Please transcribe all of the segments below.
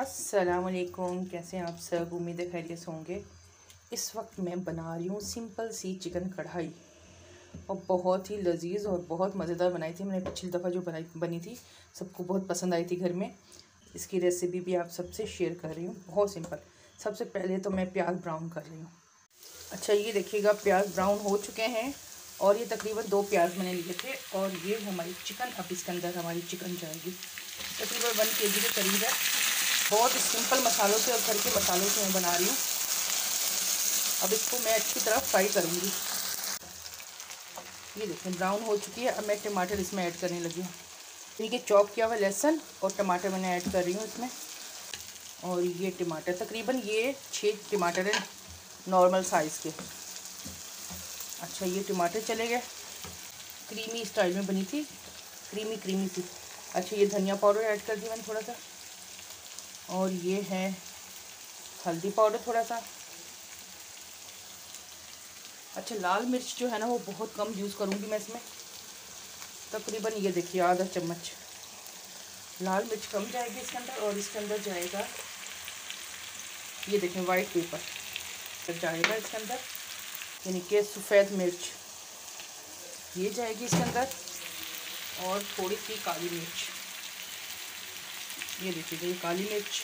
असलकुम कैसे हैं आप सब? उम्मीद खैरियत होंगे। इस वक्त मैं बना रही हूँ सिंपल सी चिकन कढ़ाई। और बहुत ही लजीज और बहुत मज़ेदार बनाई थी मैंने। पिछली दफ़ा जो बनाई, बनी थी, सबको बहुत पसंद आई थी घर में। इसकी रेसिपी भी आप सबसे शेयर कर रही हूँ। बहुत सिंपल सबसे पहले तो मैं प्याज ब्राउन कर रही हूँ। अच्छा ये देखिएगा, प्याज ब्राउन हो चुके हैं। और ये तकरीबन दो प्याज मैंने लिए थे। और ये हमारी चिकन अब इसके अंदर हमारी चिकन जाएगी। तकरीबन वन के जी के करीब है। बहुत सिंपल मसालों से और घर के मसालों से मैं बना रही हूँ। अब इसको मैं अच्छी तरह फ्राई करूँगी। ये देखें ब्राउन हो चुकी है। अब मैं टमाटर इसमें ऐड करने लगी हूँ। ठीक है चॉप किया हुआ लहसुन और टमाटर मैंने ऐड कर रही हूँ इसमें। और ये टमाटर, तकरीबन ये छः टमाटर हैं नॉर्मल साइज़ के। अच्छा ये टमाटर चले गए। क्रीमी स्टाइल में बनी थी। क्रीमी क्रीमी सी। अच्छा ये धनिया पाउडर ऐड कर दिया मैंने थोड़ा सा। और ये है हल्दी पाउडर थोड़ा सा। अच्छा लाल मिर्च जो है ना, वो बहुत कम यूज़ करूँगी मैं इसमें। तकरीबन ये देखिए, आधा चम्मच। लाल मिर्च कम जाएगी इसके अंदर और इसके अंदर जाएगा। ये देखें वाइट पेपर तो जाएगा इसके अंदर। यानी कि सफ़ेद मिर्च। ये जाएगी इसके अंदर और थोड़ी सी काली मिर्च। ये देखिए ये काली मिर्च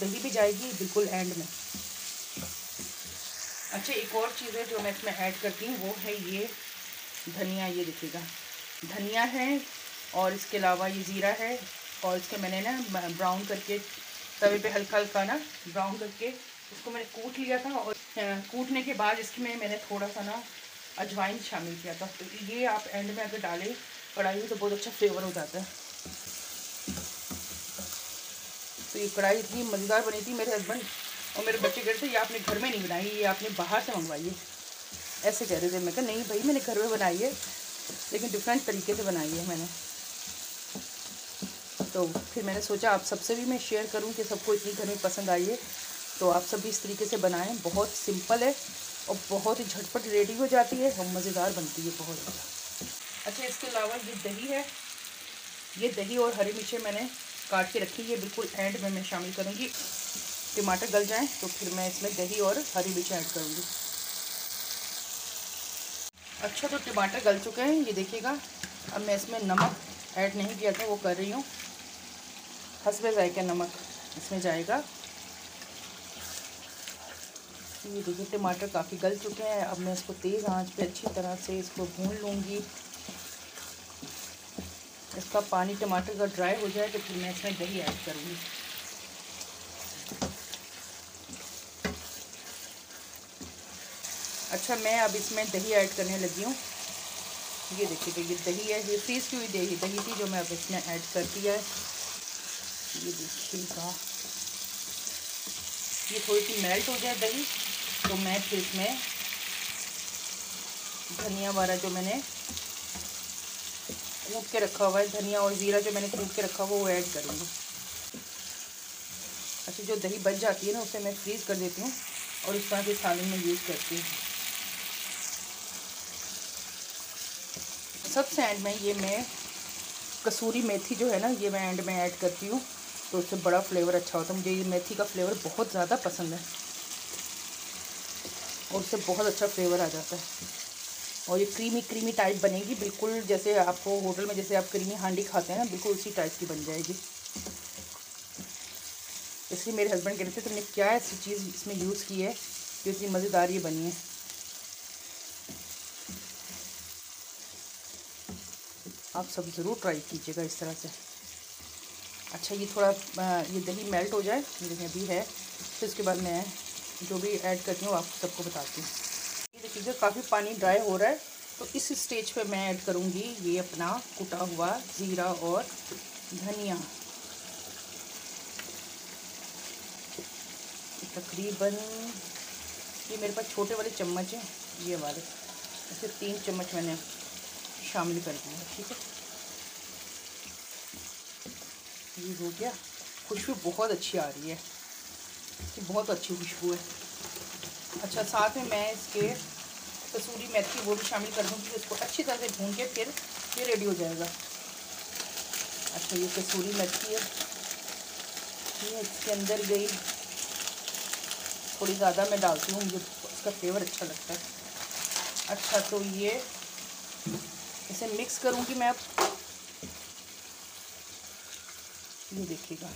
दही भी जाएगी बिल्कुल एंड में। अच्छा एक और चीज़ है जो मैं इसमें ऐड करती हूँ, वो है ये धनिया, ये देखिएगा। धनिया है और इसके अलावा ये ज़ीरा है और इसके मैंने ना ब्राउन करके, तवे पे हल्का हल्का ना ब्राउन करके इसको मैंने कूट लिया था और कूटने के बाद इसमें मैंने थोड़ा सा ना अजवाइन शामिल किया था। तो ये आप एंड में अगर डालें, कढ़ाई में तो बहुत अच्छा फ्लेवर हो जाता है। तो ये कढ़ाई इतनी मज़ेदार बनी थी मेरे हस्बैंड और मेरे बच्चे कहते थे, ये आपने घर में नहीं बनाई, ये आपने बाहर से मंगवाई है। ऐसे कह रहे थे। मैं कहा, नहीं भाई, मैंने घर में बनाई है, लेकिन डिफरेंट तरीके से बनाई है मैंने। तो फिर मैंने सोचा, आप सबसे भी मैं शेयर करूँ कि सबको इतनी घर में पसंद आई है तो आप सब भी इस तरीके से बनाएँ। बहुत सिंपल है और बहुत ही झटपट रेडी हो जाती है और मज़ेदार बनती है बहुत ज़्यादा। अच्छा इसके अलावा ये दही है। ये दही और हरी मिर्चें मैंने काट के रखी है, बिल्कुल एंड में मैं शामिल करूँगी। टमाटर गल जाएँ तो फिर मैं इसमें दही और हरी मिर्चें ऐड करूँगी। अच्छा तो टमाटर गल चुके हैं, ये देखिएगा। अब मैं इसमें नमक ऐड नहीं किया था, वो कर रही हूँ। हंसबे जायका नमक, इसमें जाएगा। ये देखिए, टमाटर काफ़ी गल चुके हैं। अब मैं इसको तेज़ आँच पे अच्छी तरह से इसको भून लूँगी। इसका पानी टमाटर का ड्राई हो जाए तो फिर मैं इसमें दही ऐड करूँगी। अच्छा मैं अब इसमें दही ऐड करने लगी हूँ। ये देखिए, ये दही है, ये फ्रीज़ की हुई दही दही थी जो मैं अब इसमें ऐड कर दिया है। ये देखिएगा ये थोड़ी सी मेल्ट हो जाए दही तो मैं फिर इसमें धनिया वाला जो मैंने कूट के रखा हुआ है, धनिया और ज़ीरा जो मैंने कूट के रखा हुआ वो ऐड करूँगी। अच्छा जो दही बच जाती है ना, उसे मैं फ्रीज़ कर देती हूँ और इस तरह के सालन में यूज़ करती हूँ। सबसे एंड में ये मैं कसूरी मेथी जो है ना, ये मैं एंड में ऐड करती हूँ तो उससे बड़ा फ्लेवर अच्छा होता है। मुझे ये मेथी का फ्लेवर बहुत ज़्यादा पसंद है और उससे बहुत अच्छा फ्लेवर आ जाता है। और ये क्रीमी क्रीमी टाइप बनेगी, बिल्कुल जैसे आपको होटल में जैसे आप क्रीमी हांडी खाते हैं ना, बिल्कुल उसी टाइप की बन जाएगी। इसलिए मेरे हस्बैंड कह रहे थे, तुमने क्या ऐसी चीज़ इसमें यूज़ की है जो इतनी मज़ेदार ये बनी है? आप सब ज़रूर ट्राई कीजिएगा इस तरह से। अच्छा ये थोड़ा ये दही मेल्ट हो जाए देखिए अभी है। फिर उसके बाद मैं जो भी ऐड करती हूँ आप सबको बताती हूँ। ये देखिए काफ़ी पानी ड्राई हो रहा है तो इस स्टेज पे मैं ऐड करूँगी ये अपना कुटा हुआ ज़ीरा और धनिया। तकरीबन ये मेरे पास छोटे वाले चम्मच हैं, ये वाले। ऐसे तीन चम्मच मैंने शामिल कर दिया ठीक है? ये हो गया। खुशबू बहुत अच्छी आ रही है। बहुत अच्छी खुशबू है। अच्छा साथ में मैं इसके कसूरी मेथी वो भी शामिल कर दूँगी इसको अच्छी तरह से भून के फिर ये रेडी हो जाएगा। अच्छा ये कसूरी मेथी है। ये इसके अंदर गई। थोड़ी ज़्यादा मैं डालती हूँ, मुझे उसका फ्लेवर अच्छा लगता है। अच्छा तो ये इसे मिक्स करूँगी मैं अब। ये देखिएगा।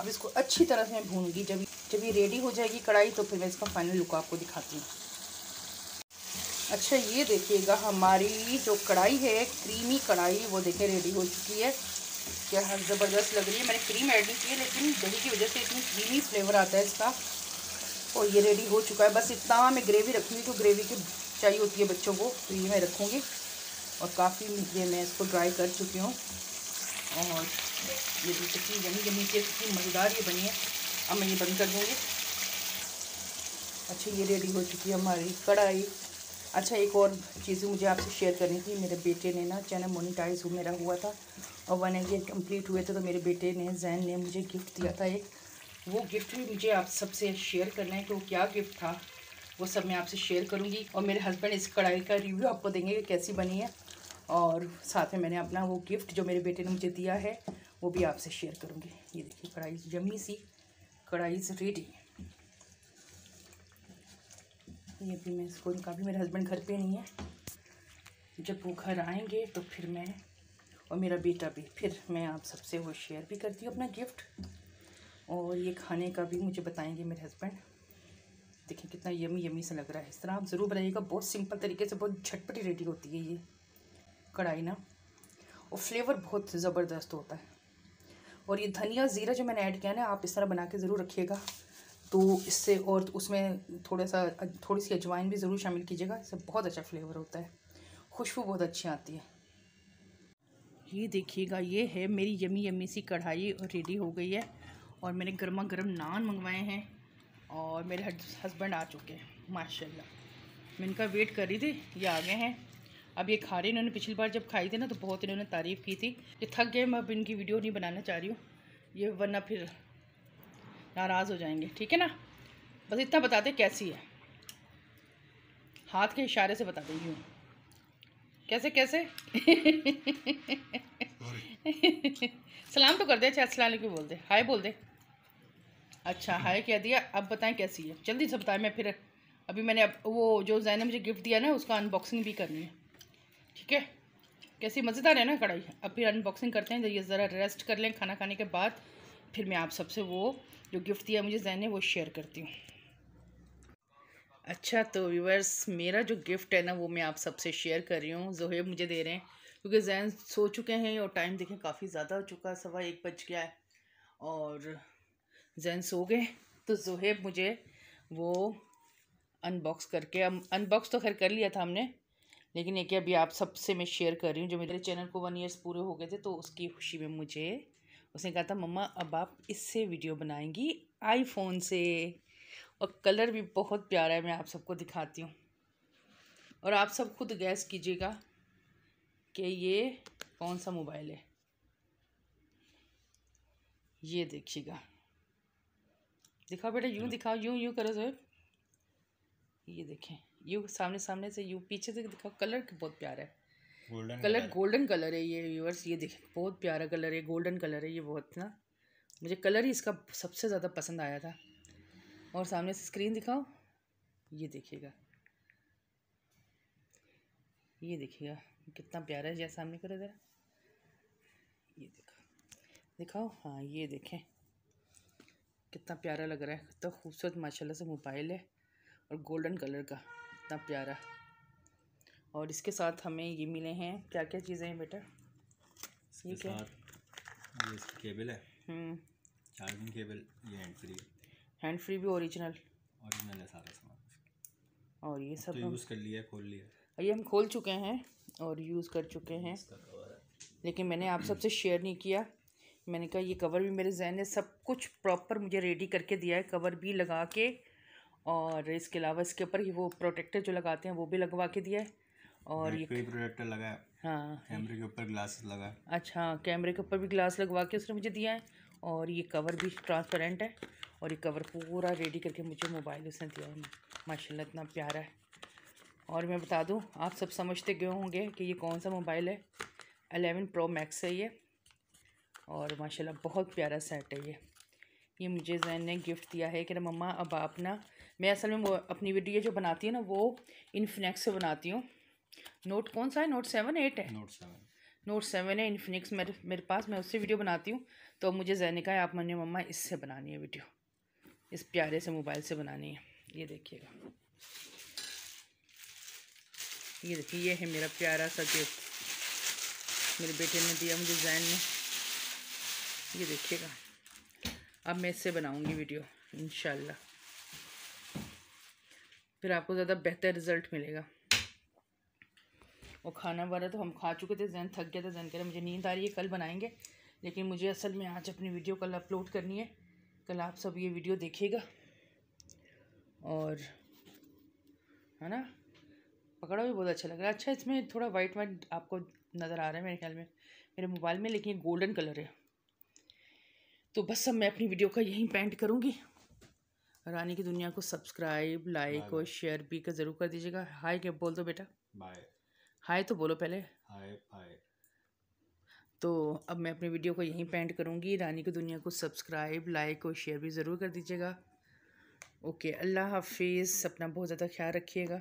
अब इसको अच्छी तरह से मैं भूनूँगी। जब जब ये रेडी हो जाएगी कढ़ाई तो फिर मैं इसका फाइनल लुक आपको दिखाती हूँ। अच्छा ये देखिएगा, हमारी जो कढ़ाई है क्रीमी कढ़ाई, वो देखिए रेडी हो चुकी है। क्या ज़बरदस्त लग रही है, मैंने क्रीम ऐड नहीं की है लेकिन दही की वजह से इतनी क्रीमी फ्लेवर आता है इसका। और ये रेडी हो चुका है, बस इतना मैं ग्रेवी रखूँगी तो ग्रेवी की चाहिए होती है बच्चों को तो ये मैं रखूँगी। और काफ़ी ये मैं इसको ड्राई कर चुकी हूँ। और ये भी कितनी जमी जमी के कितनी मज़ेदार ये बनी है। अब मैं ये बंद कर दूँगी। अच्छा ये रेडी हो चुकी है हमारी कढ़ाई। अच्छा एक और चीज़ मुझे आपसे शेयर करनी थी। मेरे बेटे ने ना चैनल मोनिटाइज मेरा हुआ था। और वन ईयर कंप्लीट हुए थे तो मेरे बेटे ने जैन ने मुझे गिफ्ट दिया था एक। वो गिफ्ट भी मुझे आप सबसे शेयर करना है कि वो क्या गिफ्ट था, वो सब मैं आपसे शेयर करूँगी। और मेरे हस्बैंड इस कढ़ाई का रिव्यू आपको देंगे कि कैसी बनी है। और साथ में मैंने अपना वो गिफ्ट जो मेरे बेटे ने मुझे दिया है, वो भी आपसे शेयर करूँगी। ये देखिए, कढ़ाई जमी सी, कढ़ाई रेडी ये भी मैं इसको कभी मेरे हस्बैंड घर पे नहीं है। जब वो घर आएँगे तो फिर मैं और मेरा बेटा भी, फिर मैं आप सबसे वो शेयर भी करती हूँ अपना गिफ्ट और ये खाने का भी मुझे बताएँगे मेरे हस्बैंड देखिए कितना यमी यमी सा लग रहा है। इस तरह आप ज़रूर बनाइएगा। बहुत सिंपल तरीके से, बहुत झटपटी रेडी होती है ये कढ़ाई ना। और फ्लेवर बहुत ज़बरदस्त होता है। और ये धनिया ज़ीरा जो मैंने ऐड किया ना, आप इस तरह बना के ज़रूर रखिएगा। तो इससे और उसमें थोड़ा सा थोड़ी सी अजवाइन भी ज़रूर शामिल कीजिएगा। इससे बहुत अच्छा फ्लेवर होता है। खुशबू बहुत अच्छी आती है। ये देखिएगा, ये है मेरी यमी यमी सी कढ़ाई रेडी हो गई है और मैंने गर्मा गर्म नान मंगवाए हैं और मेरे हस्बैंड आ चुके हैं, माशाल्लाह। मैं इनका वेट कर रही थी, ये आ गए हैं। अब ये खा रहे इन्होंने पिछली बार जब खाई थी ना तो बहुत इन्होंने तारीफ़ की थी। ये थक गए, मैं अब इनकी वीडियो नहीं बनाना चाह रही हूँ। ये वरना फिर नाराज़ हो जाएँगे, ठीक है ना? बस इतना बताते कैसी है। हाथ के इशारे से बता देंगी हूँ। कैसे कैसे? सलाम तो कर दे अच्छा असला क्यों बोल दे। हाय बोल दे। अच्छा हाय कह दिया, अब बताएँ कैसी है। जल्दी से बताएँ, मैं फिर अभी मैंने अब वो जो जैन ने मुझे गिफ्ट दिया ना, उसका अनबॉक्सिंग भी करनी है। ठीक है? कैसी, मज़ेदार है ना कढ़ाई? अब फिर अनबॉक्सिंग करते हैं तो ये ज़रा रेस्ट कर लें खाना खाने के बाद। फिर मैं आप सबसे वो जो गिफ्ट दिया मुझे जैन ने, वो शेयर करती हूँ। अच्छा तो व्यूवर्स मेरा जो गिफ्ट है ना, वो मैं आप सबसे शेयर कर रही हूँ। जोहेब मुझे दे रहे हैं, क्योंकि जैन सो चुके हैं और टाइम देखें, काफ़ी ज़्यादा हो चुका है, सवा एक बज गया है और जैन सो गए। तो जोहेब मुझे वो अनबॉक्स करके अनबॉक्स तो खैर कर लिया था हमने, लेकिन एक अभी आप सबसे मैं शेयर कर रही हूँ, जो मेरे चैनल को वन ईयर्स पूरे हो गए थे तो उसकी खुशी में मुझे उसने कहा था मम्मा अब आप इससे वीडियो बनाएँगी आईफोन से। और कलर भी बहुत प्यारा है मैं आप सबको दिखाती हूँ। और आप सब खुद गैस कीजिएगा कि ये कौन सा मोबाइल है। ये देखिएगा। दिखाओ बेटा यूँ दिखाओ यूँ यूँ करो सर ये देखें यूँ सामने सामने से यूँ पीछे से दिखाओ कलर बहुत प्यारा है। गोल्डन कलर गोल्डन कलर है ये व्यूअर्स ये देखें बहुत प्यारा कलर है गोल्डन कलर है ये बहुत ना। मुझे कलर ही इसका सबसे ज़्यादा पसंद आया था। और सामने से स्क्रीन दिखाओ। ये देखिएगा। ये देखिएगा कितना प्यारा है जैसा सामने करो ज़रा ये देखो दिखाओ। हाँ ये देखें। कितना प्यारा लग रहा है कितना खूबसूरत माशाल्लाह से मोबाइल है। और गोल्डन कलर का इतना प्यारा। और इसके साथ हमें ये मिले हैं क्या क्या चीज़ें हैं बेटा? ये क्या? ये केबल है। Charging hmm. केबल ये हैंड फ्री हैंड फ्री भी ओरिजिनल ओरिजिनल है सारा सामान और ये सब तो यूज़ कर लिया खोल लिया ये हम खोल चुके हैं और यूज़ कर चुके हैं। लेकिन मैंने आप सबसे शेयर नहीं किया। मैंने कहा ये कवर भी मेरे जहन ने सब कुछ प्रॉपर मुझे रेडी करके दिया है कवर भी लगा के। और इसके अलावा इसके ऊपर ही वो प्रोटेक्टर जो लगाते हैं वो भी लगवा के दिया है। और ये प्रोटेक्टर लगा है। हाँ कैमरे के ऊपर ग्लास लगा अच्छा कैमरे के ऊपर भी ग्लास लगवा के उसने मुझे दिया है और ये कवर भी ट्रांसपेरेंट है और ये कवर पूरा रेडी करके मुझे मोबाइल उसने दिया है। माशाल्लाह इतना प्यारा है। और मैं बता दूँ आप सब समझते गए होंगे कि ये कौन सा मोबाइल है? अलेवन प्रो मैक्स है ये। और माशाल्लाह बहुत प्यारा सेट है ये। ये मुझे जैन ने गिफ्ट दिया है कि ना मम्मा अब आप ना मैं असल में अपनी वीडियो जो बनाती हूँ ना वो इन्फिनेक्स से बनाती हूँ। नोट कौन सा है? नोट सेवन एट है। Note seven. नोट सेवन है इन्फिनिक्स मेरे मेरे पास मैं उससे वीडियो बनाती हूँ। तो मुझे जैन ने कहा है आप मैंने मम्मा इससे बनानी है वीडियो। इस प्यारे से मोबाइल से बनानी है। ये देखिएगा। ये देखिए ये है मेरा प्यारा सा गिफ्ट मेरे बेटे ने दिया मुझे जैन ने ये देखिएगा। अब मैं इससे बनाऊँगी वीडियो इन फिर आपको ज़्यादा बेहतर रिज़ल्ट मिलेगा। और खाना वाला तो हम खा चुके थे जैन थक गया था जैन कह रहा मुझे नींद आ रही है कल बनाएँगे। लेकिन मुझे असल में आज अपनी वीडियो कल अपलोड करनी है। कल आप सब ये वीडियो देखिएगा। और है ना? पकड़ा भी बहुत अच्छा लग रहा है। अच्छा इसमें थोड़ा वाइट वाइट आपको नज़र आ रहा है मेरे ख्याल में मेरे मोबाइल में लेकिन गोल्डन कलर है। तो बस अब मैं अपनी वीडियो का यहीं पेंट करूँगी। रानी की दुनिया को सब्सक्राइब लाइक और शेयर भी का ज़रूर कर दीजिएगा। हाय क्या बोल दो बेटा? बाय हाय तो बोलो पहले। हाय हाय। तो अब मैं अपनी वीडियो को यहीं पेंट करूँगी। रानी की दुनिया को सब्सक्राइब लाइक और शेयर भी ज़रूर कर दीजिएगा। ओके अल्लाह हाफिज़ अपना बहुत ज़्यादा ख्याल रखिएगा।